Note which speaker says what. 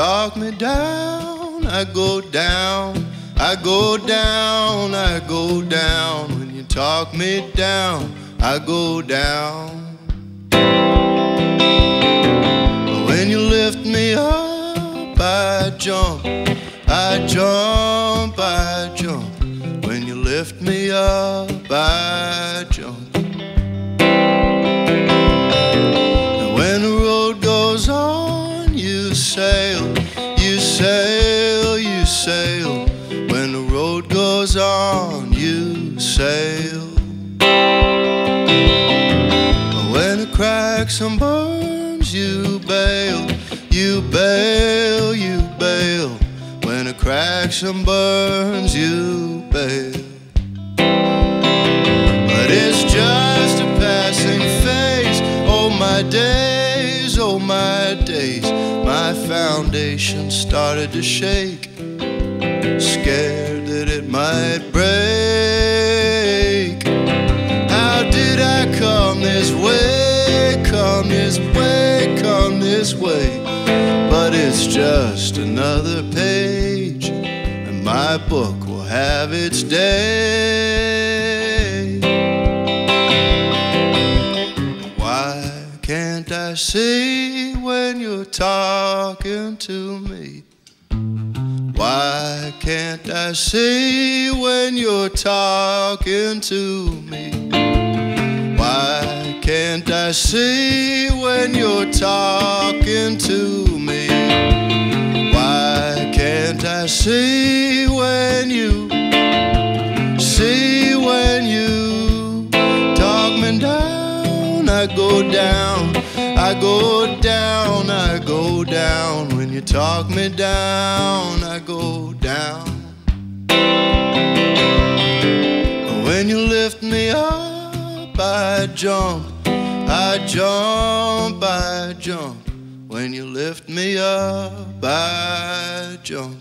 Speaker 1: Talk me down, I go down. I go down, I go down. When you talk me down, I go down. When you lift me up, I jump. I jump, I jump. When you lift me up, I jump. And when the road goes on, you sail, sail. When the road goes on, you sail. When it cracks and burns, you bail, you bail, you bail. When it cracks and burns, you bail. But it's just a passing phase. Oh, my days, oh, my days. My foundation started to shake, scared that it might break. How did I come this way? Come this way, come this way. But it's just another page, and my book will have its day. Why can't I see when you're talking to me? Why can't I see when you're talking to me? Why can't I see when you're talking to me? Why can't I see I go down, I go down, I go down. When you talk me down, I go down. When you lift me up, I jump, I jump, I jump. When you lift me up, I jump.